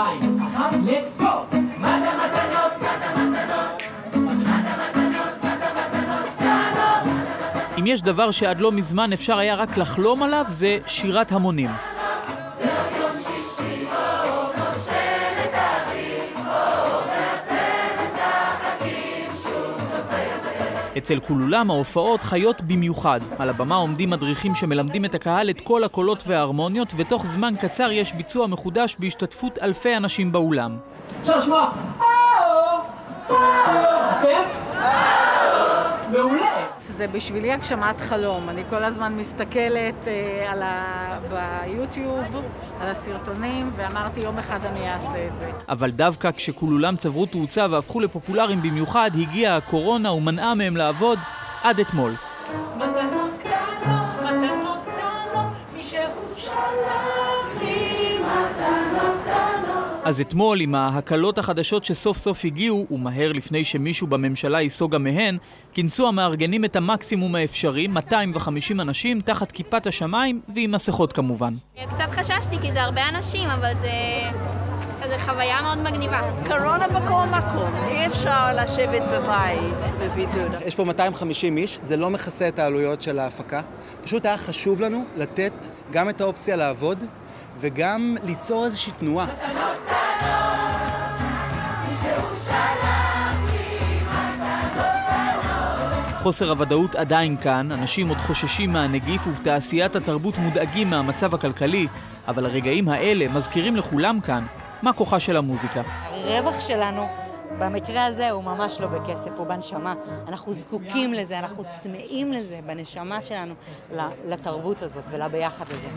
שתיים, אחת, let's go! אם יש דבר שעד לא מזמן אפשר היה רק לחלום עליו, זה שירת המונים. אצל כולולם ההופעות חיות במיוחד. על הבמה עומדים מדריכים שמלמדים את הקהל את כל הקולות וההרמוניות, ותוך זמן קצר יש ביצוע מחודש בהשתתפות אלפי אנשים באולם. אפשר לשמוע, זה בשבילי הגשמת חלום. אני כל הזמן מסתכלת אה, על ה... ביוטיוב, על הסרטונים, ואמרתי יום אחד אני אעשה את זה. אבל דווקא כשכולולם צברו תאוצה והפכו לפופולריים במיוחד, הגיעה הקורונה ומנעה מהם לעבוד עד אתמול. מתנות קטנות, מתנות קטנות, מישהו שלח לי מתנות קטנות. אז אתמול, עם ההקלות החדשות שסוף סוף הגיעו, ומהר לפני שמישהו בממשלה ייסוג גם מהן, כינסו המארגנים את המקסימום האפשרי, 250 אנשים, תחת כיפת השמיים, ועם מסכות כמובן. קצת חששתי כי זה הרבה אנשים, אבל זה... זה חוויה מאוד מגניבה. קורונה בכל מקום, אי אפשר לשבת בבית בבידוד. יש פה 250 איש, זה לא מכסה את העלויות של ההפקה. פשוט היה חשוב לנו לתת גם את האופציה לעבוד וגם ליצור איזושהי תנועה. חוסר הוודאות עדיין כאן, אנשים עוד חוששים מהנגיף ובתעשיית התרבות מודאגים מהמצב הכלכלי, אבל הרגעים האלה מזכירים לכולם כאן מה כוחה של המוזיקה. הרווח שלנו במקרה הזה הוא ממש לא בכסף, הוא בנשמה. אנחנו זקוקים לזה, אנחנו צמאים לזה בנשמה שלנו, לתרבות הזאת ולביחד הזה.